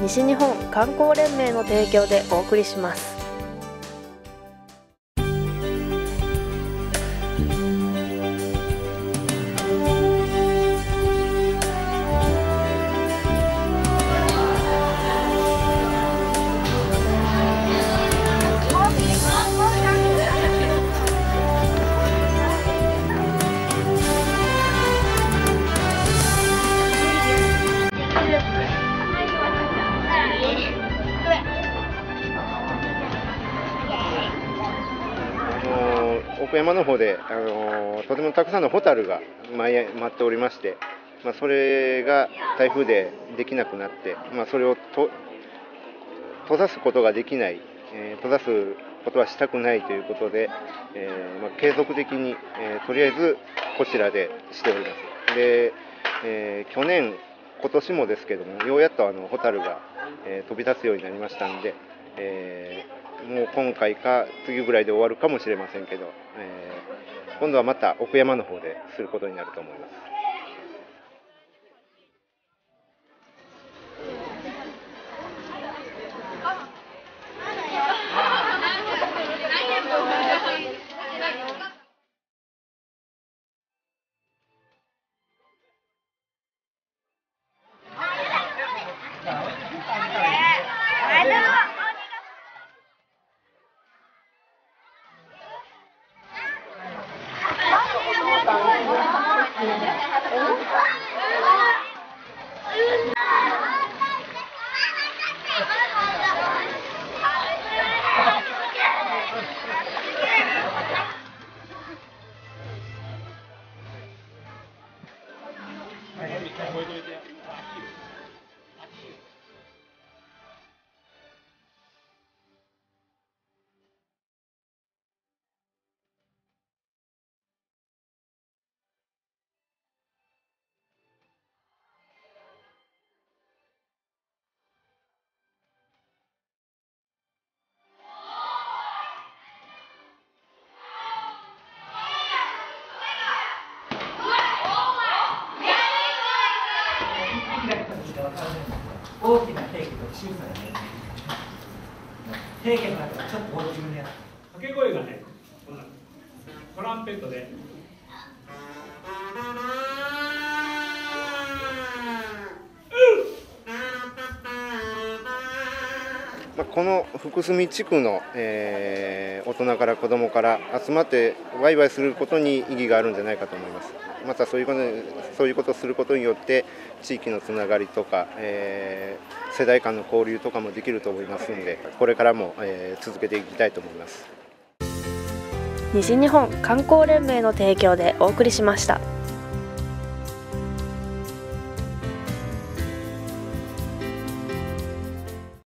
西日本観光連盟の提供でお送りします。奥山の方で、あのとてもたくさんのホタルが舞い待っておりまして、まあ、それが台風でできなくなって、まあ、それをと閉ざすことができない、えー、閉ざすことはしたくないということで、えー、まあ、継続的に、えー、とりあえずこちらでしております。で、え去年、今年もですけども、ようやっとあのホタルが、え飛び立つようになりましたんで、えーもう今回か次ぐらいで終わるかもしれませんけど、えー、今度はまた奥山の方ですることになると思います。apoyo. 大きな平家と小さな平家平家の中でちょっと大きめのやつ掛け声がねトランペットでこの福住地区の、えー、大人から子どもから集まってワイワイすることに意義があるんじゃないかと思います。またそういうことそういうことをすることによって地域のつながりとか、えー、世代間の交流とかもできると思いますのでこれからも、えー、続けていきたいと思います西日本観光連盟の提供でお送りしました。